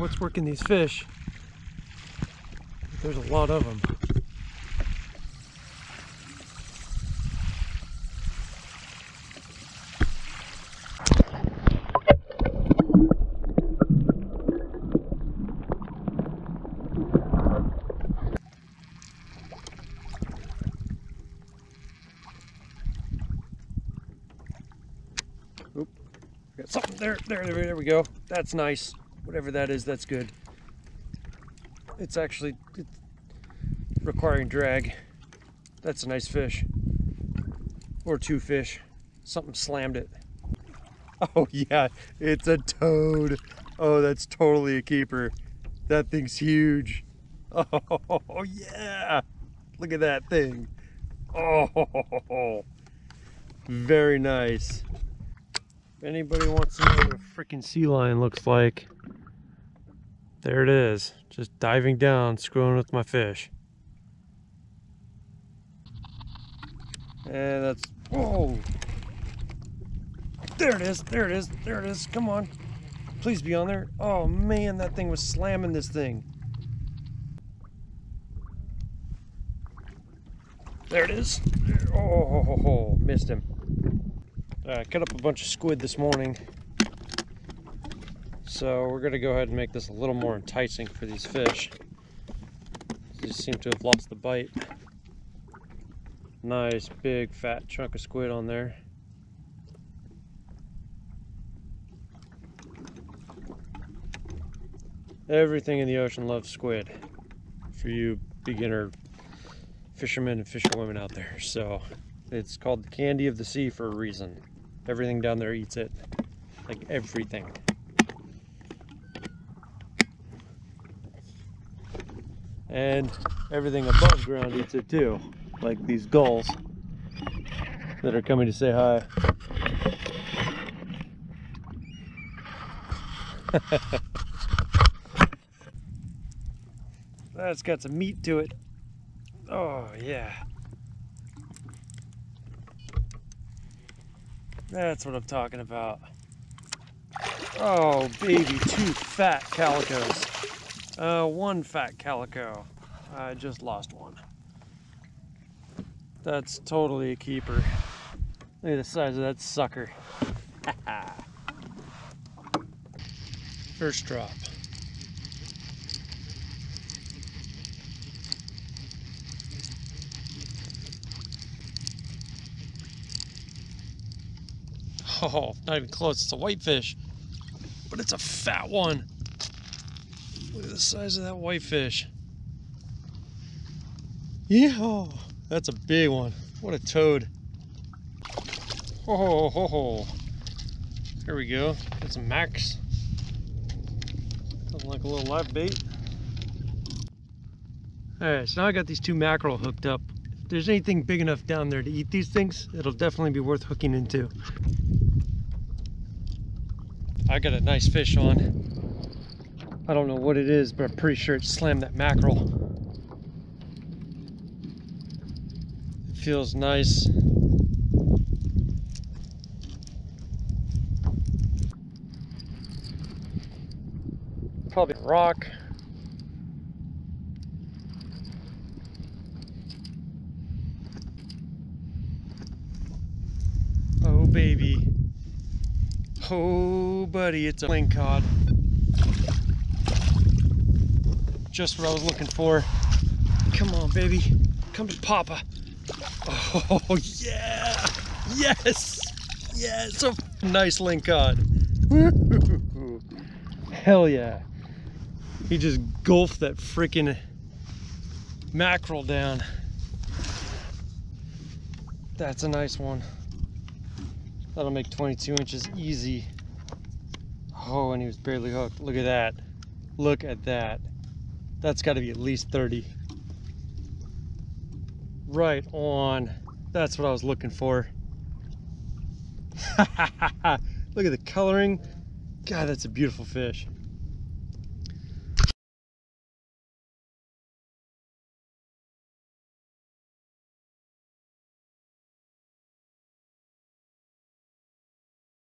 what's working these fish. There's a lot of them. Oop. Got something there, there, there, there we go. That's nice. Whatever that is, that's good. It's actually it's requiring drag. That's a nice fish. Or two fish. Something slammed it. Oh yeah, it's a toad. Oh, that's totally a keeper. That thing's huge. Oh yeah. Look at that thing. Oh, very nice. If anybody wants to know what a freaking sea lion looks like, there it is. Just diving down, screwing with my fish. And that's, whoa. There it is, there it is, there it is. Come on. Please be on there. Oh man, that thing was slamming this thing. There it is. Oh, missed him. I cut up a bunch of squid this morning. So we're gonna go ahead and make this a little more enticing for these fish. They seem to have lost the bite. Nice big fat chunk of squid on there. Everything in the ocean loves squid for you beginner fishermen and fisherwomen out there. So it's called the candy of the sea for a reason. Everything down there eats it. Like everything. And everything above ground eats it too. Like these gulls that are coming to say hi. That's got some meat to it. Oh, yeah. That's what I'm talking about. Oh, baby, two fat calicos. Uh, one fat calico. I just lost one. That's totally a keeper. Look at the size of that sucker. First drop. Oh, not even close. It's a whitefish. But it's a fat one. Look at the size of that whitefish. Yeah, that's a big one. What a toad. Oh, ho, ho. Ho. Here we go. Got some max. Something like a little live bait. Alright, so now I got these two mackerel hooked up. If there's anything big enough down there to eat these things, it'll definitely be worth hooking into. I got a nice fish on. I don't know what it is, but I'm pretty sure it slammed that mackerel. It feels nice. Probably rock. Oh baby. Oh, buddy, it's a lingcod. Just what I was looking for. Come on, baby. Come to Papa. Oh, yeah. Yes. Yes. A nice lingcod. Hell yeah. He just gulped that freaking mackerel down. That's a nice one. That'll make 22 inches easy. Oh, and he was barely hooked. Look at that. Look at that. That's got to be at least 30. Right on. That's what I was looking for. Look at the coloring. God, that's a beautiful fish.